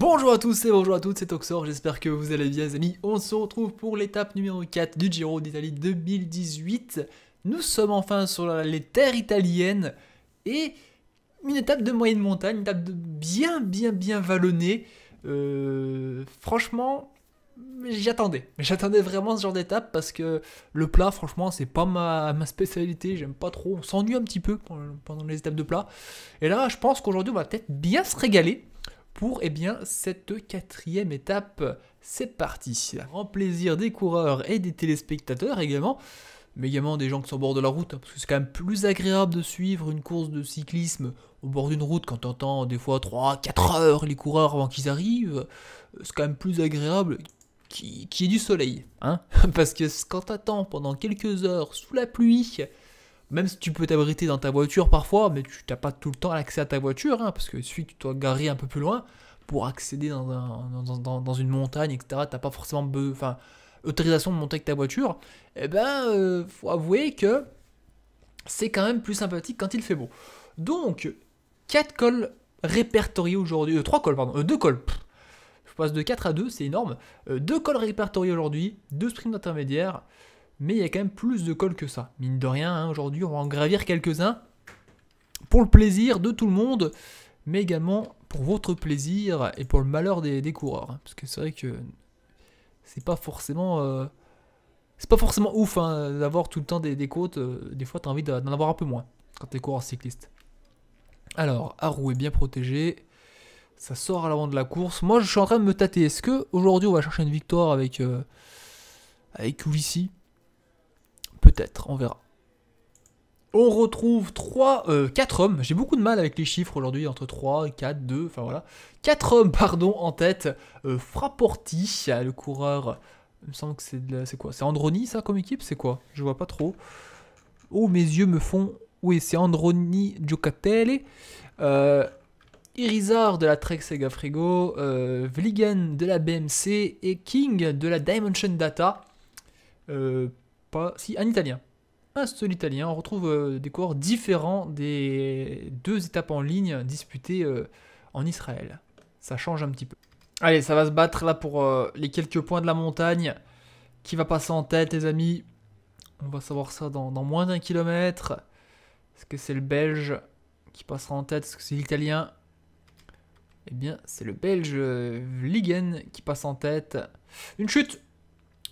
Bonjour à tous et bonjour à toutes, c'est Toxor, j'espère que vous allez bien les amis. On se retrouve pour l'étape numéro 4 du Giro d'Italie 2018. Nous sommes enfin sur les terres italiennes et une étape de moyenne montagne, une étape de bien bien bien vallonnée. Euh, franchement, j'attendais. J'attendais vraiment ce genre d'étape parce que le plat, franchement, c'est pas ma, ma spécialité. J'aime pas trop. On s'ennuie un petit peu pendant les étapes de plat. Et là, je pense qu'aujourd'hui, on va peut-être bien se régaler pour eh bien, cette quatrième étape. C'est parti. Grand plaisir des coureurs et des téléspectateurs également. Mais également des gens qui sont au bord de la route, hein, parce que c'est quand même plus agréable de suivre une course de cyclisme au bord d'une route quand on entend des fois 3-4 heures les coureurs avant qu'ils arrivent. C'est quand même plus agréable qui, qui ait du soleil. Hein Parce que quand t'attends pendant quelques heures sous la pluie, même si tu peux t'abriter dans ta voiture parfois, mais tu n'as pas tout le temps accès à ta voiture, hein, parce que que tu dois garer un peu plus loin pour accéder dans, une montagne, etc. Tu n'as pas forcément autorisation de monter avec ta voiture. Eh ben, euh, faut avouer que c'est quand même plus sympathique quand il fait beau. Donc, 4 cols répertoriés aujourd'hui, 3 euh, cols, pardon, 2 euh, cols. je passe de 4 à 2, c'est énorme. 2 cols répertoriés aujourd'hui, 2 sprints intermédiaires mais il y a quand même plus de cols que ça. Mine de rien, hein, aujourd'hui, on va en gravir quelques-uns pour le plaisir de tout le monde, mais également pour votre plaisir et pour le malheur des, coureurs. Hein. parce que c'est vrai que c'est pas forcément. Euh, c'est pas forcément ouf hein, d'avoir tout le temps des, côtes. Euh, des fois, tu as envie d'en avoir un peu moins quand tu es coureur cycliste. Alors, Arou est bien protégé. Ça sort à l'avant de la course. Moi, je suis en train de me tâter. Est-ce que aujourd'hui on va chercher une victoire avec, euh, avec Ulissi On verra. On retrouve 3, 4 euh, hommes. J'ai beaucoup de mal avec les chiffres aujourd'hui, entre 3, 4, 2, enfin voilà. 4 hommes, pardon, en tête. Euh, Frapporti, le coureur. Il me semble que c'est c'est quoi? C'est Androni, ça, comme équipe? C'est quoi? Je vois pas trop. Oh, mes yeux me font. Oui, c'est Androni Giocatelli. Euh, Irizar de la Trek Sega Frigo. Euh, Vliegen de la BMC. Et King de la Dimension Data. Si, un italien. Un seul italien. On retrouve euh, des coureurs différents des deux étapes en ligne disputées euh, en Israël. Ça change un petit peu. Allez, ça va se battre là pour euh, les quelques points de la montagne. Qui va passer en tête, les amis On va savoir ça dans, moins d'un kilomètre. Est-ce que c'est le Belge qui passera en tête? Est-ce que c'est l'Italien? Eh bien, c'est le Belge Ligen qui passe en tête. Une chute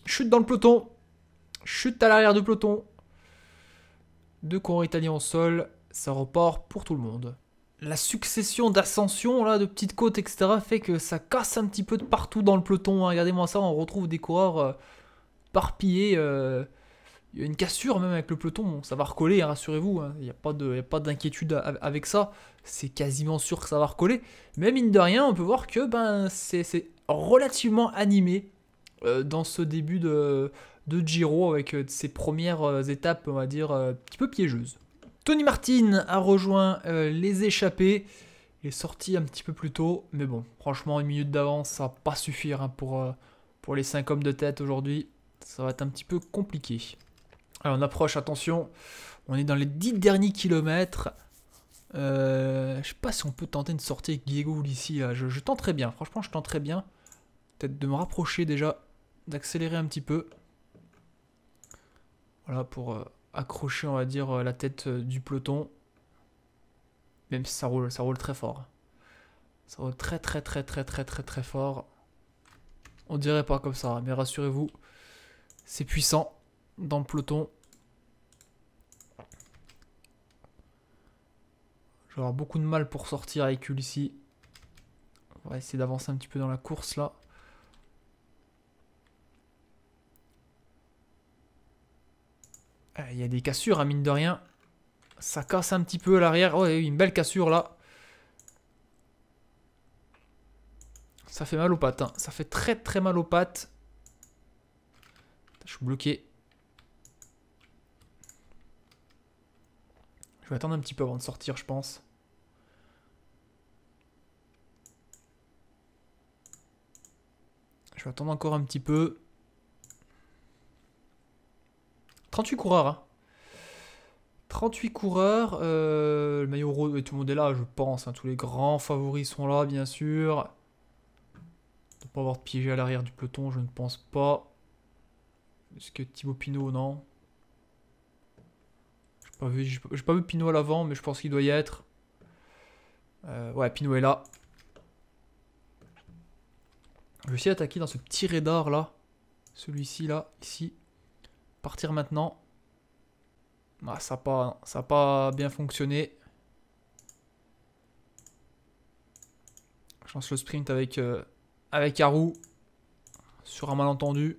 Chute dans le peloton Chute à l'arrière du peloton. Deux coureurs italiens au sol. Ça repart pour tout le monde. La succession d'ascensions, là, de petites côtes, etc., fait que ça casse un petit peu de partout dans le peloton. Hein. Regardez-moi ça, on retrouve des coureurs euh, parpillés. Euh, il y a une cassure même avec le peloton, ça va recoller, hein, rassurez-vous, hein. il n'y a pas d'inquiétude avec ça, c'est quasiment sûr que ça va recoller. Mais mine de rien, on peut voir que ben, c'est relativement animé euh, dans ce début de, de Giro avec euh, ses premières euh, étapes, on va dire, euh, un petit peu piégeuses. Tony Martin a rejoint les échappés. Il est sorti un petit peu plus tôt, mais bon, franchement, une minute d'avance, ça va pas suffire hein, pour, pour les 5 hommes de tête aujourd'hui. Ça va être un petit peu compliqué. Alors on approche, attention, on est dans les 10 derniers kilomètres. Euh, je sais pas si on peut tenter une sortie avec Diego ici. Là. Je, je tenterai bien, franchement, je tenterai bien. Peut-être de me rapprocher déjà, d'accélérer un petit peu. Voilà, pour euh, accrocher, on va dire, euh, la tête euh, du peloton. Même si ça roule, ça roule très fort. Ça roule très très très très très très très fort. On dirait pas comme ça, mais rassurez-vous, c'est puissant dans le peloton. Je vais avoir beaucoup de mal pour sortir avec ici. On va essayer d'avancer un petit peu dans la course là. Euh, il y a des cassures, à hein, mine de rien. Ça casse un petit peu l'arrière. Oh, une belle cassure là. Ça fait mal aux pattes. Hein. Ça fait très très mal aux pattes. Je suis bloqué. Je vais attendre un petit peu avant de sortir, je pense. Je vais attendre encore un petit peu. 38 coureurs. 38 hein. coureurs. Euh, le maillot rose, tout le monde est là, je pense. Hein. tous les grands favoris sont là, bien sûr. pas avoir de piégé à l'arrière du peloton, je ne pense pas. Est-ce que Thibaut Pinot, non? J'ai pas vu, pas vu Pinot à l'avant, mais je pense qu'il doit y être. Euh, ouais, Pinot est là. Je vais essayer d'attaquer dans ce petit radar là. Celui-ci là, ici. Partir maintenant. Ah, ça n'a pas, pas bien fonctionné. Je lance le sprint avec, euh, avec Haru. Sur un malentendu.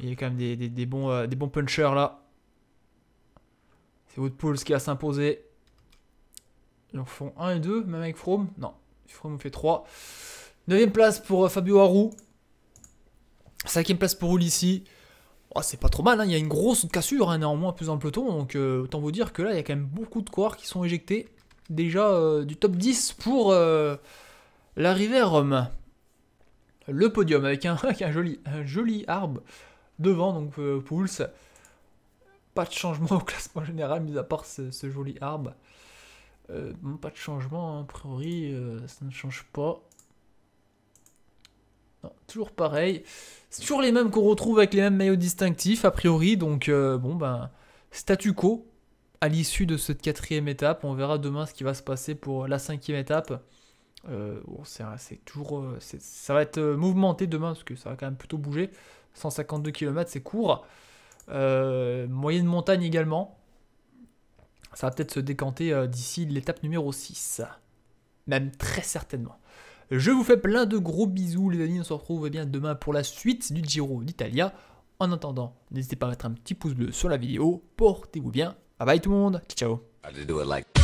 Il y a quand même des, bons, euh, des bons punchers là. C'est Woodpools qui va s'imposer. Ils en font 1 et 2, même avec From. Non, From fait 3. 9ème place pour euh, Fabio Haru. 5ème place pour Ulissi. Oh, c'est pas trop mal, hein. il y a une grosse cassure hein, néanmoins plus dans le peloton. Donc euh, autant vous dire que là, il y a quand même beaucoup de coureurs qui sont éjectés. Déjà euh, du top 10 pour l'arrivée à Rome. Le podium avec un, joli, arbre devant, donc Pouls. Pas de changement au classement général, mis à part ce joli arbre. Euh, pas de changement, hein. a priori, euh, ça ne change pas. Toujours pareil. C'est toujours les mêmes qu'on retrouve avec les mêmes maillots distinctifs, a priori. Donc, euh, bon, ben, statu quo à l'issue de cette quatrième étape. On verra demain ce qui va se passer pour la cinquième étape. bon, c'est toujours. ça va être mouvementé demain parce que ça va quand même plutôt bouger. 152 km, c'est court. moyenne montagne également. Ça va peut-être se décanter euh, d'ici l'étape numéro 6. Même très certainement. Je vous fais plein de gros bisous les amis, on se retrouve eh bien demain pour la suite du Giro d'Italia. En attendant, n'hésitez pas à mettre un petit pouce bleu sur la vidéo, portez-vous bien, bye bye tout le monde, ciao ciao